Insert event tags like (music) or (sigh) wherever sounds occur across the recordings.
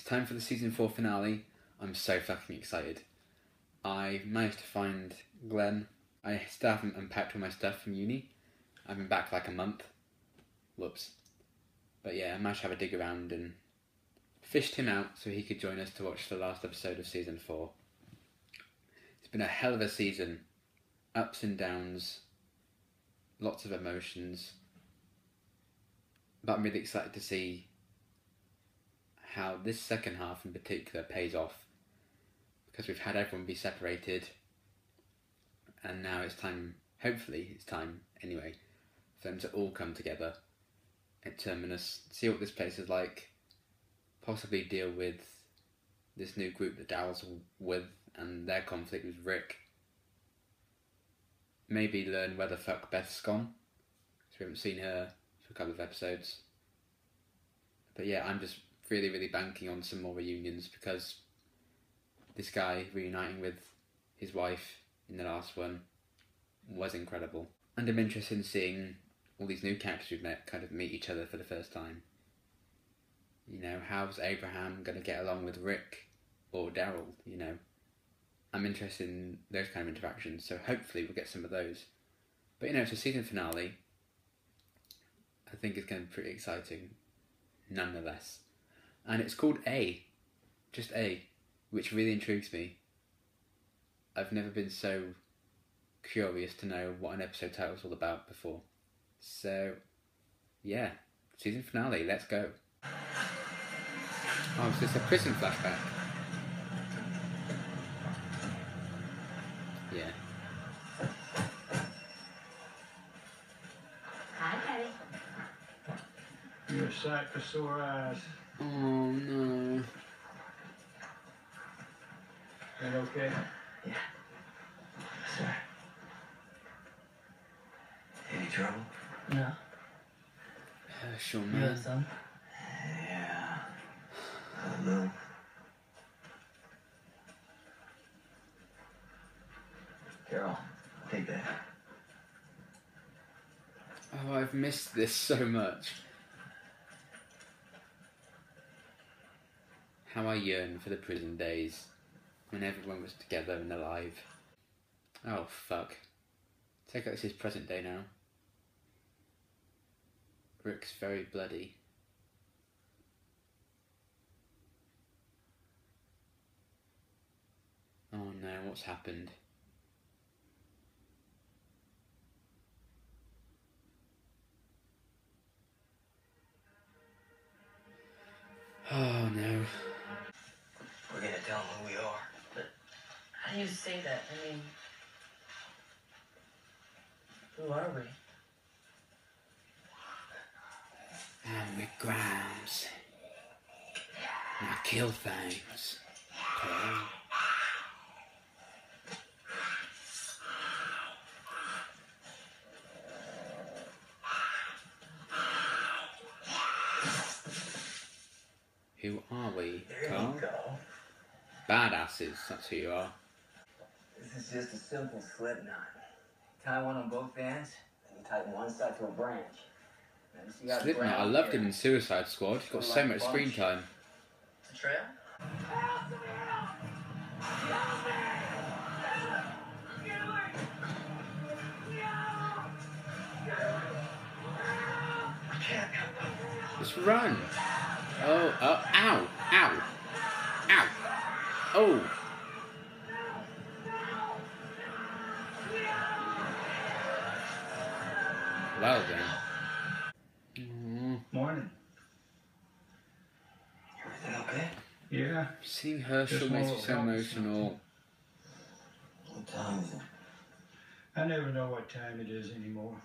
It's time for the season four finale. I'm so fucking excited. I managed to find Glenn. I still haven't unpacked all my stuff from uni. I've been back like a month. Whoops. But yeah, I managed to have a dig around and fished him out so he could join us to watch the last episode of season four. It's been a hell of a season. Ups and downs, lots of emotions. But I'm really excited to see how this second half in particular pays off. Because we've had everyone be separated and now it's time hopefully it's time anyway for them to all come together at terminus see what this place is like possibly deal with this new group that Daryl's with and their conflict with Rick. Maybe learn where the fuck Beth's gone. Because we haven't seen her for a couple of episodes. But yeah I'm just really, really banking on some more reunions because this guy reuniting with his wife in the last one was incredible. And I'm interested in seeing all these new characters we've met kind of meet each other for the first time. You know, how's Abraham going to get along with Rick or Daryl? You know, I'm interested in those kind of interactions, so hopefully we'll get some of those. But you know, it's a season finale. I think it's going to be pretty exciting, nonetheless and it's called A, just A, which really intrigues me. I've never been so curious to know what an episode title is all about before. So, yeah, season finale, let's go. Oh, is this a prison flashback? Yeah. Hi, Daddy. You're a sight for sore eyes. Oh no. That okay? Yeah. Sir. Any trouble? No. Hershel, You man. have some? Yeah. A little. Carol, take that. Oh, I've missed this so much. How I yearn for the prison days when everyone was together and alive. Oh, fuck. Take out this is present day now. Rick's very bloody. Oh no, what's happened? Oh no. We're gonna tell them who we are. How do you say that? I mean, who are we? I'm Rick Grimes. And I kill things. Okay? Who are we, There Carl? you go. Badasses, that's who you are. This is just a simple slip knot. Tie one on both ends, then you tighten one side to a branch. Now you see how the Slipknot, I loved him in Suicide Squad. He got so much screen time. The trail? Just run. Oh, oh, ow, ow, ow. Oh. Well then. Mm, Morning. Everything okay? Yeah. seeing Hershel Just makes me so emotional. What time is it? I never know what time it is anymore.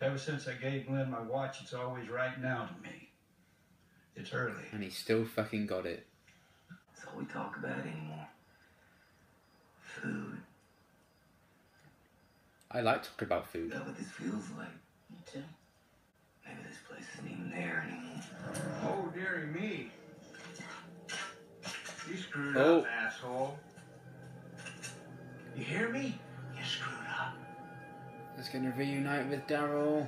Ever since I gave Glenn my watch, it's always right now to me. It's early. And he still fucking got it. That's all we talk about anymore. Food. I like talking about Is food. that what this feels like? Me too. Maybe this place isn't even there anymore. Oh, dearie me. You screwed Oh. up, asshole. You hear me? You screwed up. Let's gonna reunite with Daryl.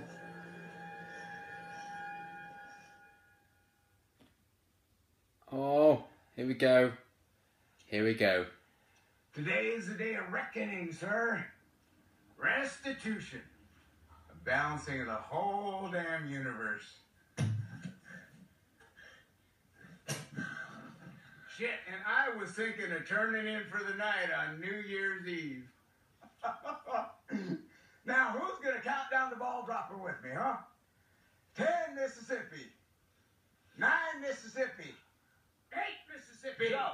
Oh, Here we go. Here we go. Today is the day of reckoning, sir. Restitution. A balancing of the whole damn universe. Shit, and I was thinking of turning in for the night on New Year's Eve. (laughs) now, who's gonna count down the ball dropper with me, huh? Ten Mississippi. Nine Mississippi. Eight Mississippi. Go.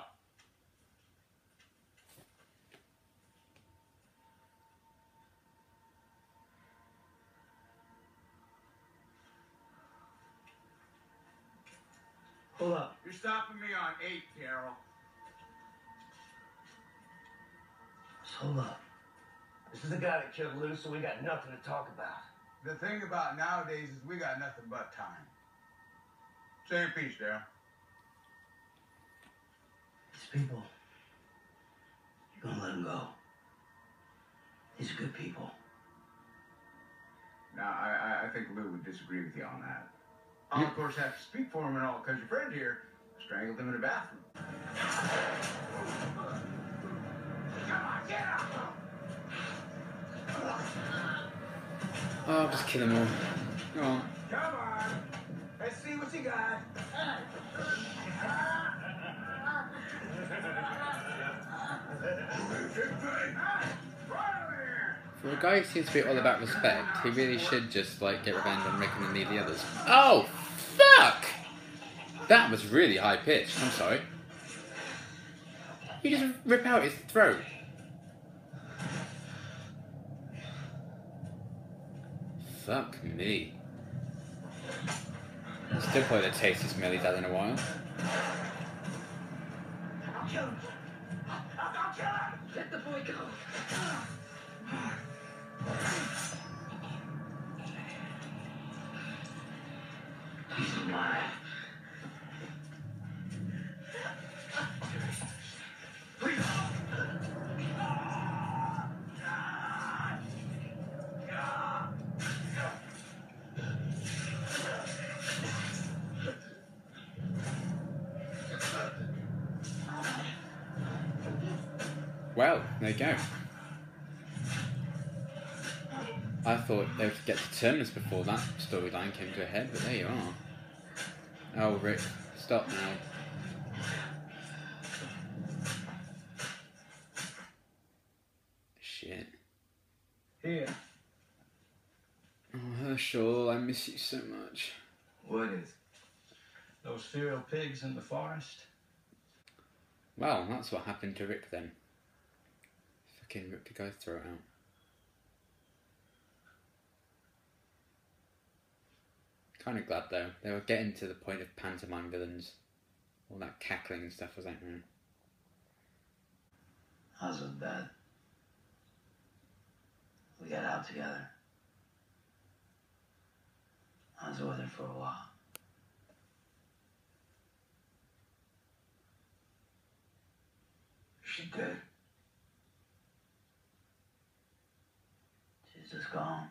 Hold up. You're stopping me on eight, Carol. Just hold up. This is the guy that killed Lou, so we got nothing to talk about. The thing about nowadays is we got nothing but time. Say your piece, Daryl. These people, you're gonna let them go. These are good people. Now, I, I, I think Lou would disagree with you on that. I'll, of course, have to speak for him and all, because your friend here strangled him in the bathroom. Come on, get up! Oh, I'll just kill them all. Go on. Come on! Let's see what you got. For a guy who seems to be all about respect, he really should just like get revenge on Rick and leave the others. Oh, fuck! That was really high pitched. I'm sorry. You just rip out his throat. Fuck me. Still probably the tastiest meal he's had in a while. I'll kill him. I'll kill him. Let the boy go. He's alive. Terminus before that storyline came to a head, but there you are. Oh, Rick, stop now. Shit. Here. Oh, Hershel, I miss you so much. What is? Those feral pigs in the forest. Well, that's what happened to Rick then. Fucking ripped the guy's throat out. Kind of glad though. They were getting to the point of pantomime villains. All that cackling and stuff was like, mm. How's it bad? We got out together. I was with her for a while. She dead. She's just gone.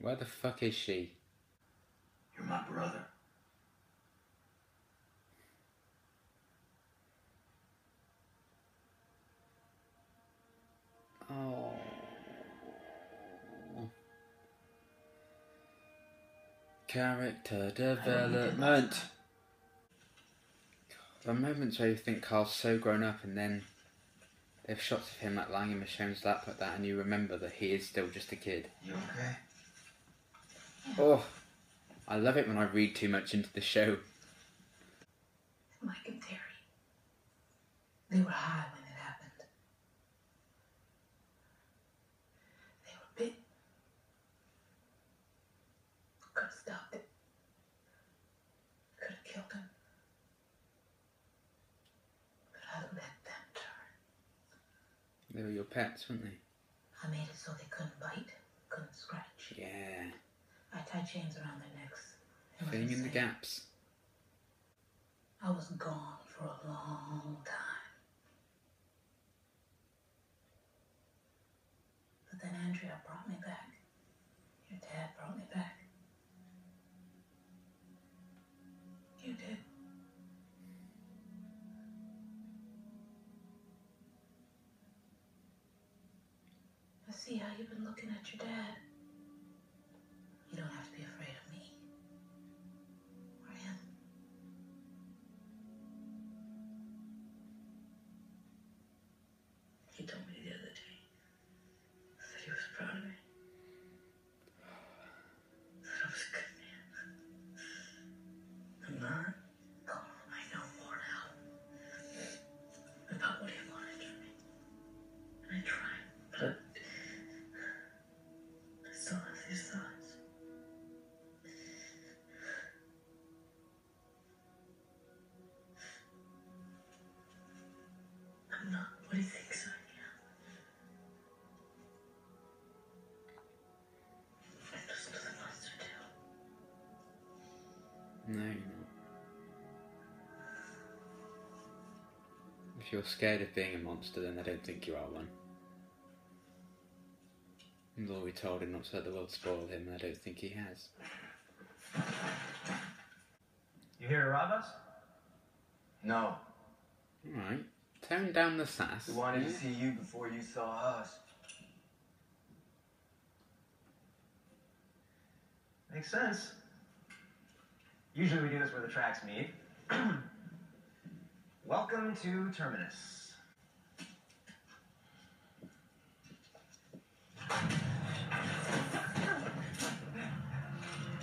Where the fuck is she? You're my brother. Oh. Character development. The moments where you think Carl's so grown up and then they have shots of him like lying in Michonne's lap like that and you remember that he is still just a kid. You okay? Oh, I love it when I read too much into the show. Mike and Terry. They were high when it happened. They were bit. Could have stopped it. Could have killed him. But I let them turn. They were your pets, weren't they? I made it so they couldn't bite, couldn't scratch. Yeah. I tied chains around their necks. Filling in the gaps. I was gone for a long time. But then Andrea brought me back. Your dad brought me back. You did. I see how you've been looking at your dad. If you're scared of being a monster, then I don't think you are one. And Lori told him not to let the world spoil him, and I don't think he has. You here to rob us? No. Alright. Tone down the sass. We wanted to see you before you saw us. Makes sense. Usually we do this where the tracks meet. (clears throat) Welcome to Terminus.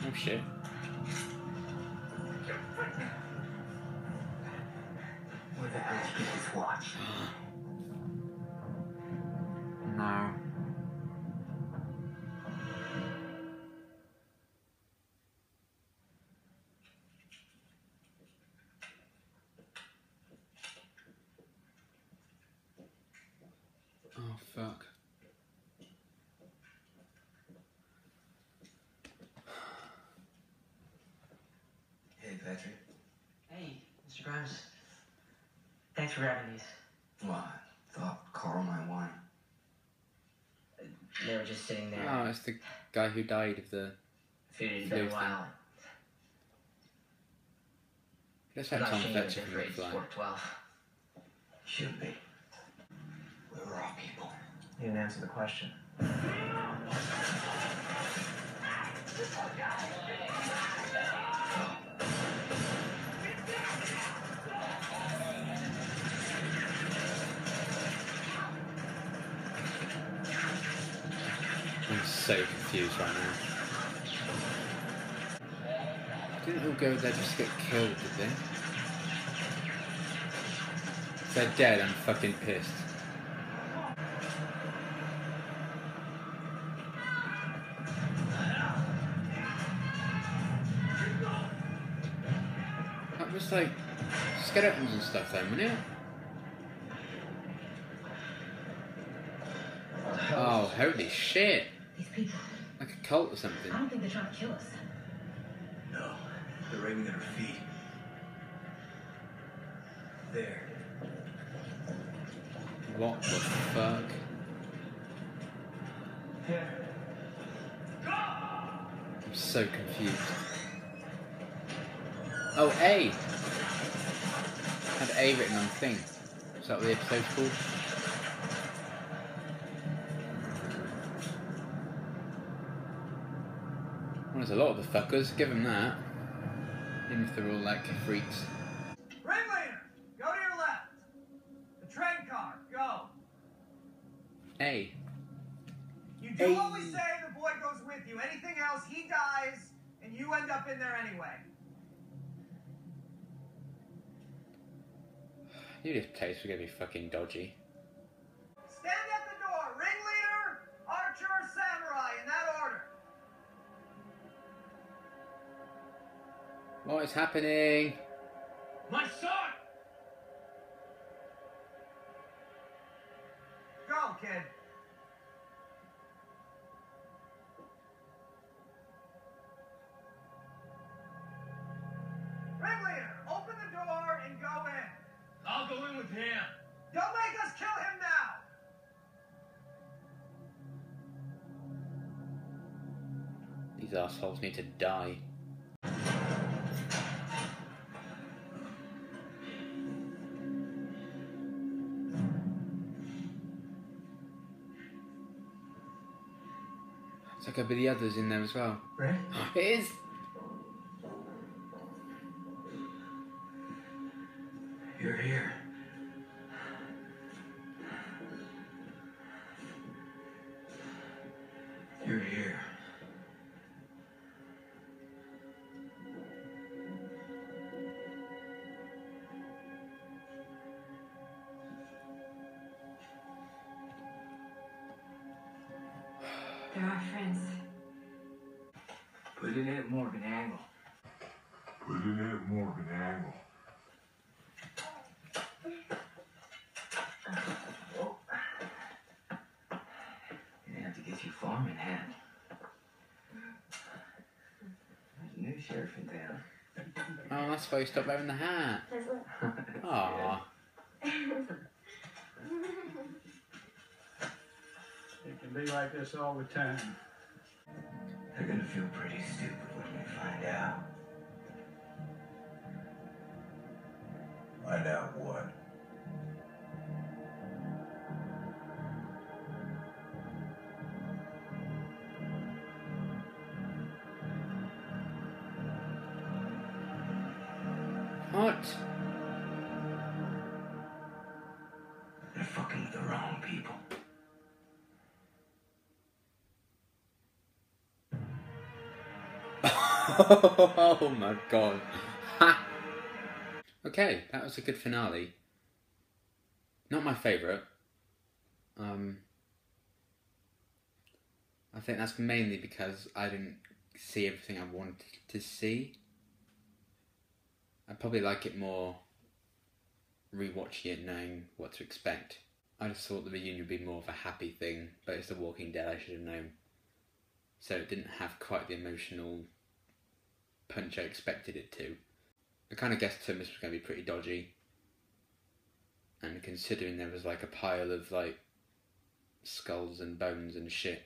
Oh shit. Where the hell did this watch? No. Oh, fuck. Hey, Patrick. Hey, Mr. Grimes. Thanks for grabbing these. What? Thought Carl might want. They were just sitting there. Oh, it's the guy who died of the. Figured it'd flu a while. Let's I'm have not Tom ashamed Fletcher of from it, it's McFly. worked be. We're raw people. You didn't answer the question. I'm so confused right now. Didn't all go there just to get killed, did they? If they're dead, I'm fucking pissed. Skeletons and stuff then, wasn't it? Oh, holy shit! These people, Like a cult or something. I don't think they're trying to kill us. No. They're aiming at her feet. There. What the fuck? I'm so confused. Oh, A! Had A written on the thing. Is that what the episode's called? Well, there's a lot of the fuckers, give them that. Even if they're all like freaks. Ringleader, go to your left. The train car, go. A. You do Hey. what we say, the boy goes with you. Anything else, he dies, and you end up in there anyway. This place was gonna be fucking dodgy. Stand at the door. Ringleader, archer, samurai, in that order. What is happening? My son! With him. Don't make us kill him now! These assholes need to die. it's So could be the others in there as well. Rick? It is. Our friends. Put it at Morgan Angle. Put it at Morgan Angle. Gonna have to get you farming hat. There's a new sheriff in town. Oh, that's why you stopped wearing the hat. Aww. It can be like this all the time. They're gonna feel pretty stupid when they find out. Find out what? What? (laughs) oh my god. Okay, that was a good finale. Not my favourite. Um, I think that's mainly because I didn't see everything I wanted to see. I probably like it more rewatching it knowing what to expect. I just thought the reunion would be more of a happy thing, but it's The Walking Dead, I should have known. So it didn't have quite the emotional punch I expected it to. I kind of guessed Thomas was going to be pretty dodgy. And considering there was like a pile of like skulls and bones and shit,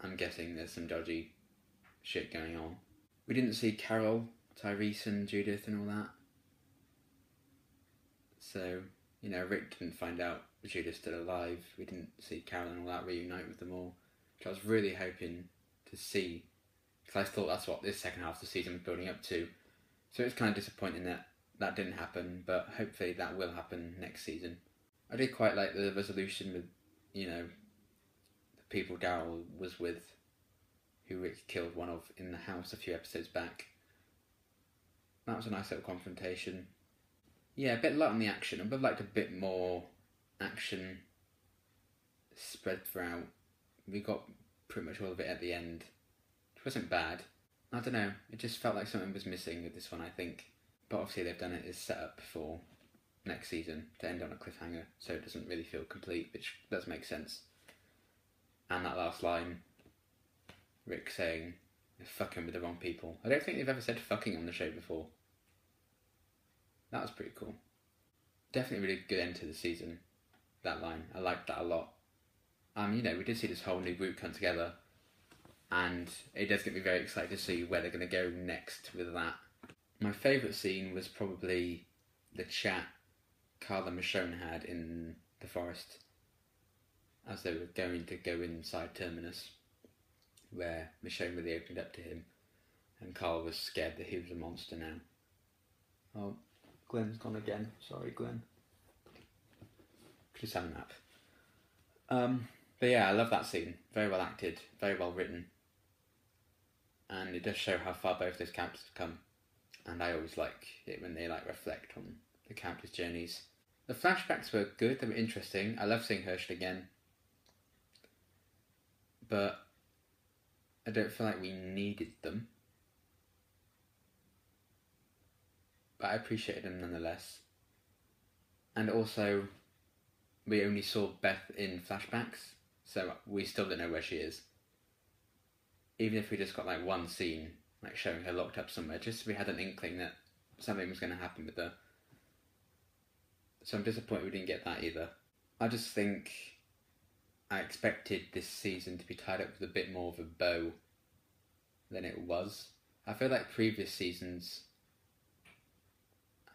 I'm guessing there's some dodgy shit going on. We didn't see Carol, Tyrese, and Judith and all that. So, you know, Rick didn't find out Judith's still alive. We didn't see Carol and all that reunite with them all. Which I was really hoping to see because I thought that's what this second half of the season was building up to. So it's kind of disappointing that that didn't happen, but hopefully that will happen next season. I did quite like the resolution with, you know, the people Daryl was with, who Rick killed one of in the house a few episodes back. That was a nice little confrontation. Yeah, a bit light on the action. I would have liked a bit more action spread throughout. We got pretty much all of it at the end. It wasn't bad. I don't know. It just felt like something was missing with this one. I think, but obviously they've done it as set up for next season to end on a cliffhanger, so it doesn't really feel complete, which does make sense. And that last line, Rick saying, "You're fucking with the wrong people." I don't think they've ever said "fucking" on the show before. That was pretty cool. Definitely really good end to the season. That line, I liked that a lot. Um, you know, we did see this whole new group come together and it does get me very excited to see where they're going to go next with that. My favourite scene was probably the chat Carl and Michonne had in the forest as they were going to go inside Terminus, where Michonne really opened up to him, and Carl was scared that he was a monster now. Oh, Glenn's gone again. Sorry, Glenn. Just have a nap. Um, but yeah, I love that scene. Very well acted, very well written and it does show how far both those characters have come. And I always like it when they like reflect on the characters' journeys. The flashbacks were good; they were interesting. I love seeing Hershel again, but I don't feel like we needed them. But I appreciated them nonetheless. And also, we only saw Beth in flashbacks, so we still don't know where she is even if we just got like one scene, like showing her locked up somewhere, just so we had an inkling that something was going to happen with her. So I'm disappointed we didn't get that either. I just think I expected this season to be tied up with a bit more of a bow than it was. I feel like previous seasons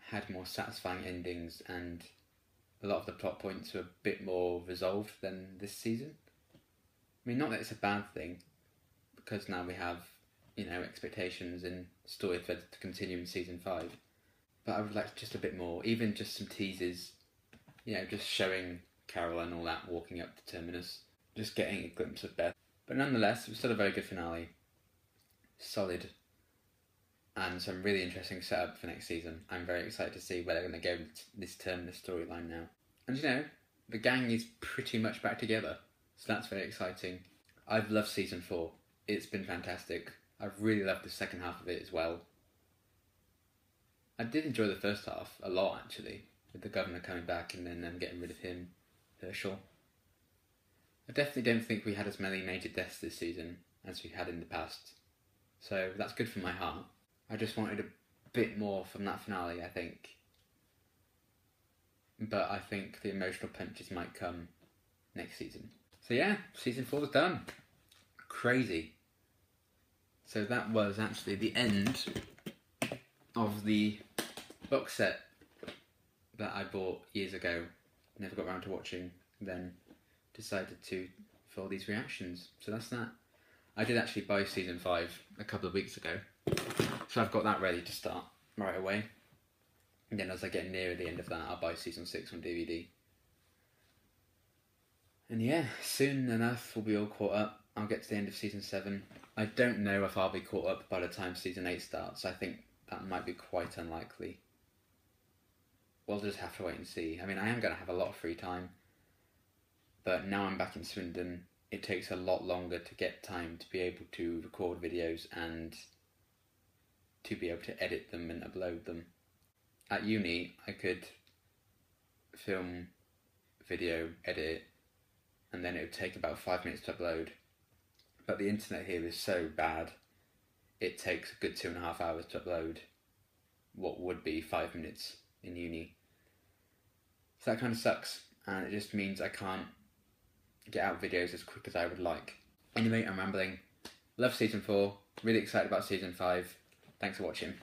had more satisfying endings and a lot of the plot points were a bit more resolved than this season. I mean, not that it's a bad thing, because now we have, you know, expectations and story threads to continue in season five. But I would like just a bit more, even just some teasers, you know, just showing Carol and all that walking up to Terminus, just getting a glimpse of Beth. But nonetheless, it was still a very good finale. Solid. And some really interesting setup for next season. I'm very excited to see where they're going to go with this Terminus storyline now. And you know, the gang is pretty much back together. So that's very exciting. I've loved season four. It's been fantastic. I've really loved the second half of it as well. I did enjoy the first half a lot actually, with the governor coming back and then them getting rid of him, Hershel. I definitely don't think we had as many major deaths this season as we had in the past. So that's good for my heart. I just wanted a bit more from that finale, I think. But I think the emotional punches might come next season. So yeah, season four is done. Crazy. So that was actually the end of the box set that I bought years ago. Never got around to watching. Then decided to for these reactions. So that's that. I did actually buy season five a couple of weeks ago, so I've got that ready to start right away. And then as I get nearer the end of that, I'll buy season six on DVD. And yeah, soon enough we'll be all caught up. I'll get to the end of season seven. I don't know if I'll be caught up by the time season eight starts. I think that might be quite unlikely. We'll just have to wait and see. I mean, I am going to have a lot of free time, but now I'm back in Swindon, it takes a lot longer to get time to be able to record videos and to be able to edit them and upload them. At uni, I could film video, edit and then it would take about five minutes to upload. But the internet here is so bad, it takes a good two and a half hours to upload what would be five minutes in uni. So that kind of sucks, and it just means I can't get out videos as quick as I would like. Anyway, I'm rambling. Love season 4, really excited about season 5. Thanks for watching.